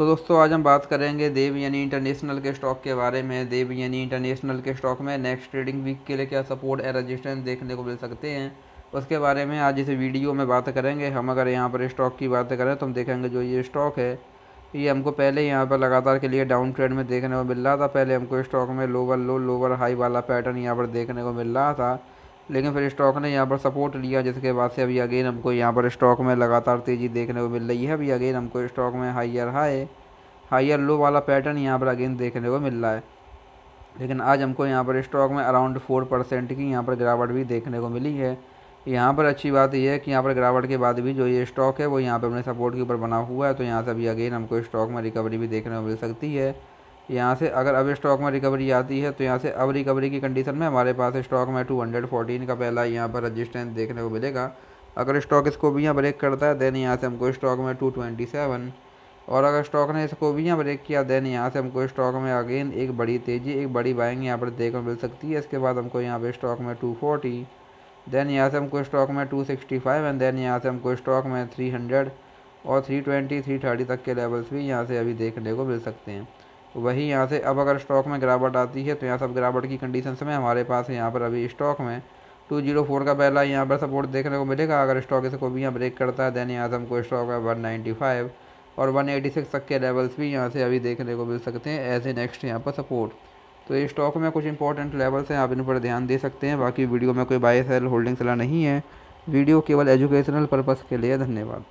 तो दोस्तों, आज हम बात करेंगे देव यानी इंटरनेशनल के स्टॉक के बारे में। देव यानी इंटरनेशनल के स्टॉक में नेक्स्ट ट्रेडिंग वीक के लिए क्या सपोर्ट एंड रजिस्टेंस देखने को मिल सकते हैं। उसके बारे में आज इस वीडियो में बात करेंगे। हम अगर यहाँ पर स्टॉक की बात करें तो हम देखेंगे जो ये स्टॉक है, ये हमको पहले यहाँ पर लगातार के लिए डाउन ट्रेंड में देखने को मिल रहा था। पहले हमको स्टॉक में लोअर लो लोअर हाई वाला पैटर्न यहाँ पर देखने को मिल रहा था। लेकिन फिर स्टॉक ने यहाँ पर सपोर्ट लिया, जिसके बाद से अभी अगेन हमको यहाँ पर स्टॉक में लगातार तेज़ी देखने को मिल रही है। अभी अगेन हमको स्टॉक में हाइयर हाई हाइयर लो वाला पैटर्न यहाँ पर अगेन देखने को मिल रहा है। लेकिन आज हमको यहाँ पर स्टॉक में अराउंड फोर परसेंट की यहाँ पर गिरावट भी देखने को मिली है। यहाँ पर अच्छी बात यह है कि यहाँ पर गिरावट के बाद भी जो ये स्टॉक है, वो यहाँ पर अपने सपोर्ट के ऊपर बना हुआ है तो यहाँ से अभी अगेन हमको स्टॉक में रिकवरी भी देखने को मिल सकती है। यहाँ से अगर अब स्टॉक में रिकवरी आती है तो यहाँ से अब रिकवरी की कंडीशन में हमारे पास स्टॉक में टू हंड्रेड फोर्टीन का पहला यहाँ पर रजिस्टेंस देखने को मिलेगा। अगर स्टॉक इसको भी यहाँ ब्रेक करता है देन यहाँ से हमको स्टॉक में टू ट्वेंटी सेवन और अगर स्टॉक ने इसको भी यहाँ ब्रेक किया देन यहाँ से हमको स्टॉक में अगेन एक बड़ी तेज़ी, एक बड़ी बाइंग यहाँ पर देखने मिल सकती है। इसके बाद हमको यहाँ पर स्टॉक में टू फोर्टी देन यहाँ से हमको स्टॉक में two sixty five and then यहाँ से हमको स्टॉक में थ्री हंड्रेड और थ्री ट्वेंटी थ्री थर्टी तक के लेवल्स भी यहाँ से अभी देखने को मिल सकते हैं। वही यहाँ से अब अगर स्टॉक में गिरावट आती है तो यहाँ सब गिरावट की कंडीशन में हमारे पास यहाँ पर अभी स्टॉक में। टू ज़ीरो फोर का पहला यहाँ पर सपोर्ट देखने को मिलेगा। अगर स्टॉक इसको भी यहाँ ब्रेक करता है देन यहाँ से हमको स्टॉक है वन नाइन्टी फाइव और वन एटी सिक्स तक के लेवल्स भी यहाँ से अभी देखने को मिल सकते हैं एज ए नेक्स्ट यहाँ पर सपोर्ट तो ये स्टॉक में कुछ इंपॉर्टेंट लेवल्स हैं, आप इन पर ध्यान दे सकते हैं। बाकी वीडियो में कोई बाई सेल होल्डिंग सलाह नहीं है। वीडियो केवल एजुकेशनल पर्पज़ के लिए धन्यवाद।